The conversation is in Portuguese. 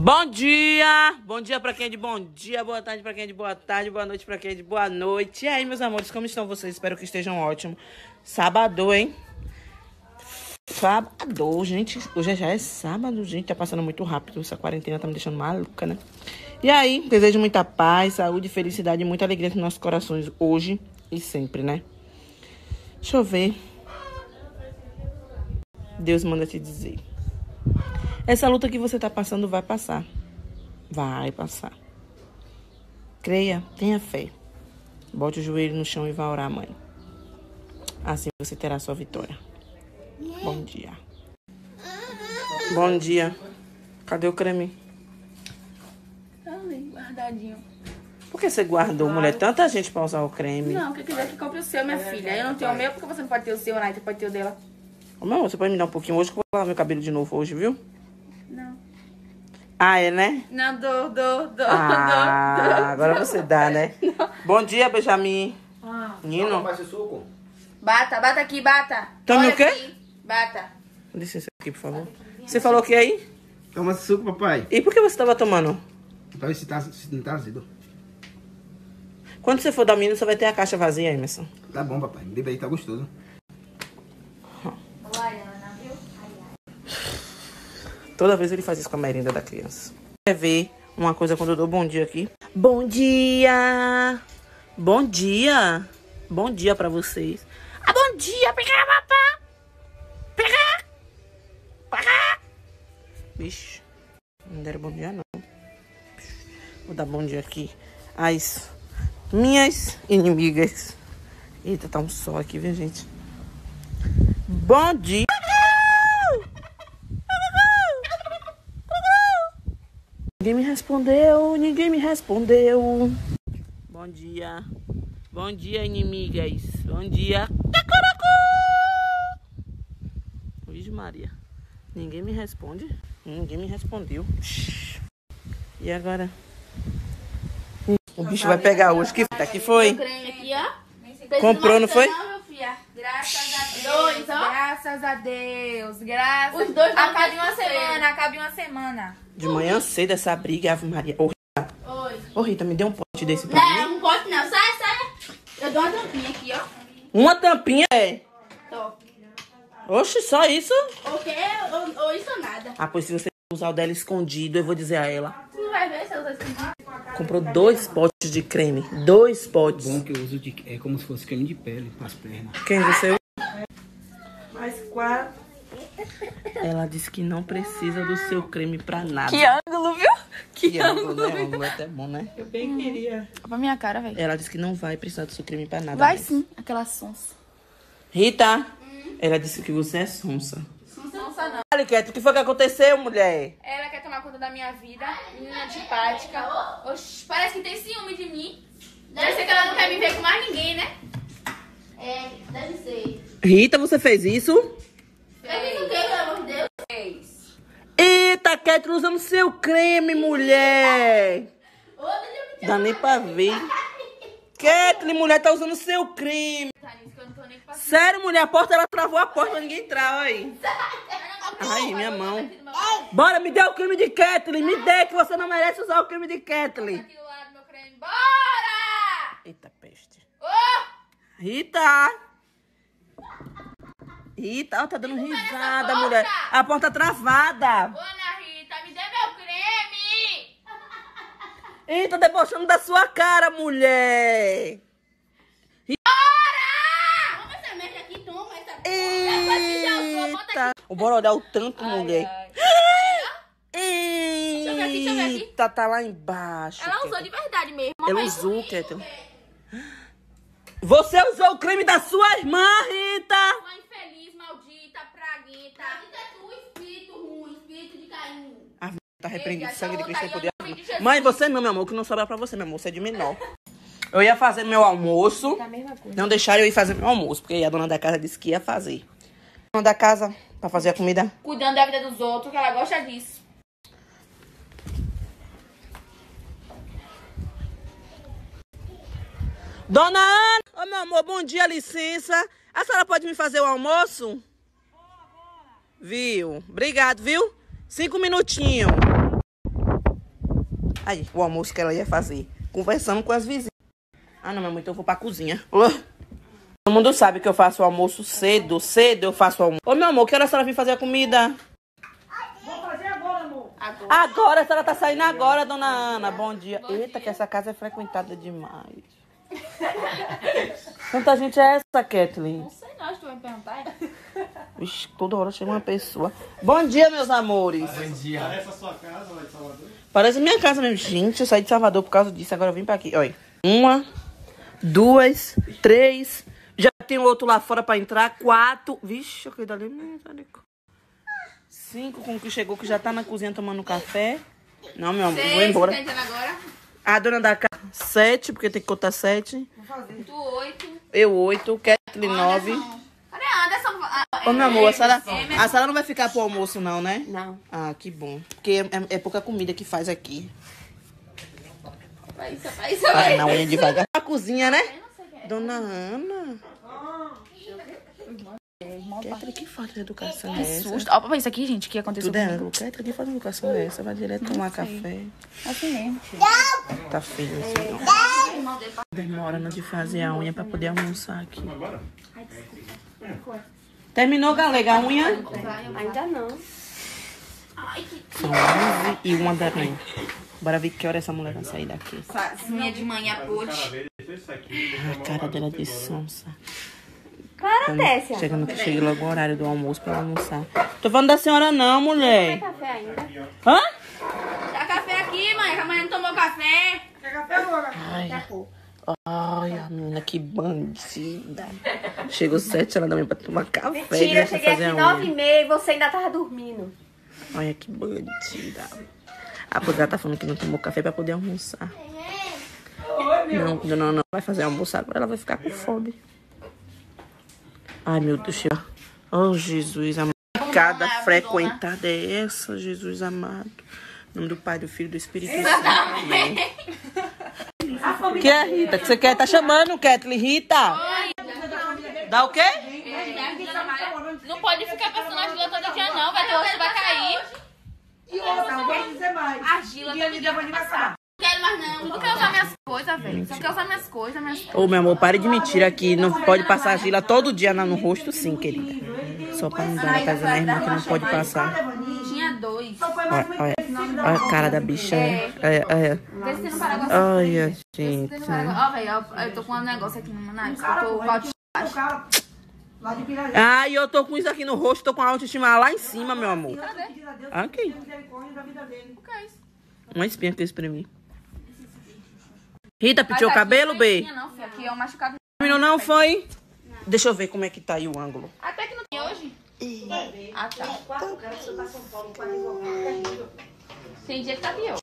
Bom dia! Bom dia pra quem é de bom dia, boa tarde pra quem é de boa tarde, boa noite pra quem é de boa noite. E aí, meus amores, como estão vocês? Espero que estejam ótimos. Sábado, hein? Sábado, gente. Hoje já é sábado, gente. Tá passando muito rápido. Essa quarentena tá me deixando maluca, né? E aí, desejo muita paz, saúde, felicidade e muita alegria nos nossos corações hoje e sempre, né? Deixa eu ver. Deus manda te dizer. Essa luta que você tá passando vai passar. Vai passar. Creia, tenha fé. Bote o joelho no chão e vá orar, mãe. Assim você terá sua vitória. Bom dia. Bom dia. Cadê o creme? Tá ali, guardadinho. Por que você guardou, mulher? Tanta gente pra usar o creme. Não, quem quiser que compre o seu, minha filha. Eu não tenho o meu, porque você não pode ter o seu, Nath, pode ter o dela. Ô, meu amor, você pode me dar um pouquinho hoje que eu vou lavar meu cabelo de novo hoje, viu? Não. Ah, é, né? Não, do, do, do, Ah, agora você dá, né? Bom dia, Benjamin. Ah. Nino. mais suco? Bata, bata aqui, bata. Tome Olha o quê? aqui. Bata. Licença aqui, por favor. Você falou o que aí? Toma esse suco, papai. E por que você tava tomando? Pra ver se, tá, se não tá azedo. Quando você for dar menino, você vai ter a caixa vazia, Emerson. Tá bom, papai. Bebe aí, tá gostoso. Toda vez ele faz isso com a merenda da criança. Quer ver uma coisa quando eu dou bom dia aqui? Bom dia! Bom dia! Bom dia pra vocês. Ah, bom dia! Pega, papá! Pega! Pega! Vixe, não deram bom dia não. Vou dar bom dia aqui. As minhas inimigas. Eita, tá um sol aqui, viu, gente? Bom dia! Ninguém me respondeu, ninguém me respondeu. Bom dia. Bom dia, inimigas. Bom dia. Cacaracu! Vixe Maria. Ninguém me responde. Ninguém me respondeu. E agora? O bicho vai pegar hoje. Que tá que foi? Creme aqui, ó. Comprou, não foi? Filha. Graças a Deus. Dois, ó. Graças a Deus, graças Os dois Acabe uma semana, acabe uma semana. De manhã cedo essa briga, Ave Maria. Ô, Rita. Oi. Ô, Rita, me dê um pote desse pra Não, mim. não pode não. Sai, sai. Eu dou uma tampinha aqui, ó. Uma tampinha é. Tô. Oxe, só isso? O quê? Ou, ou isso ou nada. Ah, pois se você usar o dela escondido, eu vou dizer a ela. Tu vai ver se eu uso assim. Comprou dois potes de creme. Dois potes. Bom que eu uso de, é como se fosse creme de pele pras pernas. Quem você usa? Mais quatro. Ela disse que não precisa do seu creme pra nada. Que ângulo, viu? Que ângulo, né? O ângulo é até bom, né? Eu bem queria. Pra minha cara, velho. Ela disse que não vai precisar do seu creme pra nada. Vai mais. sim, aquela sonsa. Rita, ela disse que você é sonsa. Sonsa não. Olha, o que foi que aconteceu, mulher? Ela tomar conta da minha vida, menina antipática. Oxi, parece que tem ciúme de mim. Deve ser que ela não quer me ver com mais ninguém, né? É, deve ser. Rita, você fez isso? Eu fiz o quê, pelo amor de Deus? Fez. Eita, Keto, usando seu creme, mulher. Dá nem pra ver. Ketlin, mulher, tá usando seu creme. passando. Sério, mulher, a porta, ela travou a porta pra ninguém entrar, olha aí. Ai, minha mão. Bora, me dê o creme de Kathleen. Me dê, que você não merece usar o creme de Kathleen. Aqui do lado, meu creme. Bora! Eita, peste. Ô! Rita! Rita, ela tá dando risada, mulher. A porta travada. Ô, Ana Rita, me dê meu creme! Eita, debochando da sua cara, mulher. Toma essa merda aqui, toma essa porra. Depois que Eita. O tanto, mulher. eu ver aqui, deixa eu ver aqui. Eita, tá lá embaixo. Ela usou de verdade mesmo. Ela usou, Ketel. é Você usou o creme da sua irmã, Rita. Uma infeliz, maldita, praguita. Maldita é tu, espírito ruim, espírito de Caim. A tá repreendido sangue de Cristo em outra poder. Mãe, você não, meu amor, que não sobra pra você, meu amor, você é de menor. Eu ia fazer meu almoço. Tá a mesma coisa. Não deixaram eu ir fazer meu almoço, porque a dona da casa disse que ia fazer. Da casa, pra fazer a comida. Cuidando da vida dos outros, que ela gosta disso. Dona Ana! Ô, meu amor, bom dia, licença. A senhora pode me fazer o almoço? Viu? Obrigado, viu? Cinco minutinhos. Aí, o almoço que ela ia fazer. Conversando com as vizinhas. Ah, não, meu amor, então eu vou pra cozinha. Ô, Todo mundo sabe que eu faço o almoço cedo, cedo eu faço o almoço. Ô, meu amor, que hora a senhora vir fazer a comida? Agora, a senhora tá saindo agora, dona Ana. Bom dia. Eita, que essa casa é frequentada demais. Quanta gente é essa, Kathleen? Não sei não, acho que tu vai me perguntar. Vixe, toda hora chega uma pessoa. Bom dia, meus amores. Parece a sua casa lá de Salvador? Parece minha casa mesmo. Gente, eu saí de Salvador por causa disso. Agora eu vim pra aqui. Olha. Uma, duas, três. Tem outro lá fora pra entrar. Quatro. Vixe, aquele dali. misericórdia. Cinco com o que chegou, que já tá na cozinha tomando café. Não, meu amor, vou embora. tá agora. A dona da casa, sete, porque tem que contar sete. Tu oito. Eu, oito. Kathleen, nove. Cadê Anderson? Ah, Ô, meu amor, a senhora, Emerson. a senhora não vai ficar pro almoço, não, né? Não. Ah, que bom. Porque é, é pouca comida que faz aqui. Vai isso, vai isso, Vai vai na unha devagar. A cozinha, né? Não sei é. Dona Ana. Ketra, que falta de educação é essa? Susto. Ó, pra isso aqui, gente, o que aconteceu Tudo é comigo? ângulo. Ketra, que falta de educação é essa? Vai direto tomar café. Assim mesmo. Tá feio assim, não. Demorando de fazer a unha pra poder almoçar aqui. Terminou, galega, a unha? Ainda não. São 11 e 1 da manhã. Bora ver que hora essa mulher vai sair daqui. Unha de manhã. Isso aqui. A cara dela de sonsa. Para, Tessia. Chegando que chegue logo o horário do almoço pra ela almoçar. Tô falando da senhora não, mulher. Café ainda. Hã? Dá café aqui, mãe, que a mãe não tomou café. Ai, ai, a menina, que bandida. Chegou sete horas da manhã pra tomar café. Mentira, eu pra cheguei aqui nove e meia e você ainda tava dormindo. Olha que bandida. A poder tá falando que não tomou café pra poder almoçar. Não, dona Ana vai fazer almoçar, agora ela vai ficar com fome. Ai, meu Deus. Oh, Jesus amado. Cada frequentada é essa, Jesus amado. Em nome do Pai, do Filho e do Espírito Santo. Amém. Que é, Rita? Que você quer? Tá chamando, Kathleen? Rita? Dá o quê? Não pode ficar passando a Gila todo dia, não. Vai ter osso, vai cair. A Gila todo dia vai passar. Não quero mais, não. Não quero usar minhas coisas, velho. Só quero usar minhas coisas, minhas coisas. Ô, meu amor, pare de mentir aqui. Não pode passar a gila todo dia no rosto, sim, querida. Só pra não dar na casa da minha irmã que não pode passar. Tinha dois. Olha, olha, olha a cara da bicha. né? Olha, olha. Olha, tem gente. Ó, velho, ó, eu tô com um negócio aqui no Manaus. Eu tô com autoestima. Ai, eu tô com isso aqui no rosto, tô com a autoestima lá em cima, meu amor. Aqui. O que é isso? Uma espinha que eu espremi. Rita, pintou o cabelo, B? Não, filho. Aqui é um machucado. Terminou não, foi? Deixa eu ver como é que tá aí o ângulo. Até que não tem hoje. Ah, tá. Tem dia que tá pior.